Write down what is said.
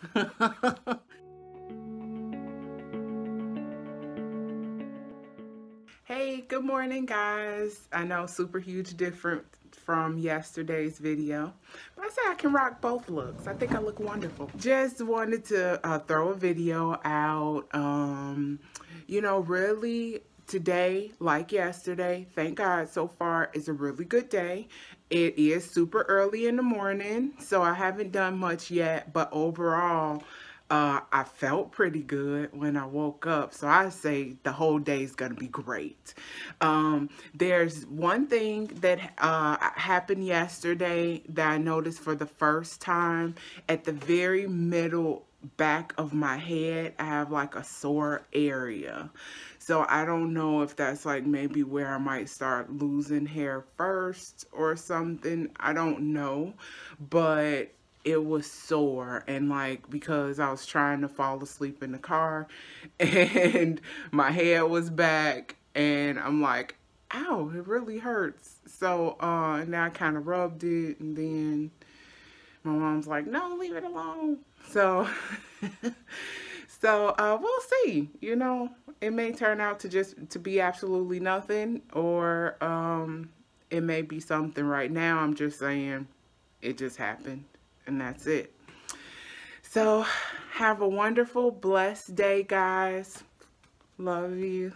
hey, good morning guys. I know super huge different from yesterday's video. But I say I can rock both looks. I think I look wonderful. Just wanted to uh, throw a video out. Um, you know, really today, like yesterday, thank God so far is a really good day. It is super early in the morning, so I haven't done much yet, but overall, uh, I felt pretty good when I woke up. So I say the whole day is going to be great. Um, there's one thing that uh, happened yesterday that I noticed for the first time at the very middle back of my head. I have like a sore area. So I don't know if that's like maybe where I might start losing hair first or something. I don't know. But it was sore and like because I was trying to fall asleep in the car and my head was back and I'm like ow it really hurts. So uh now I kind of rubbed it and then my mom's like no leave it alone. So so uh we'll see you know? It may turn out to just to be absolutely nothing or um it may be something right now. I'm just saying it just happened and that's it. So have a wonderful, blessed day, guys. Love you.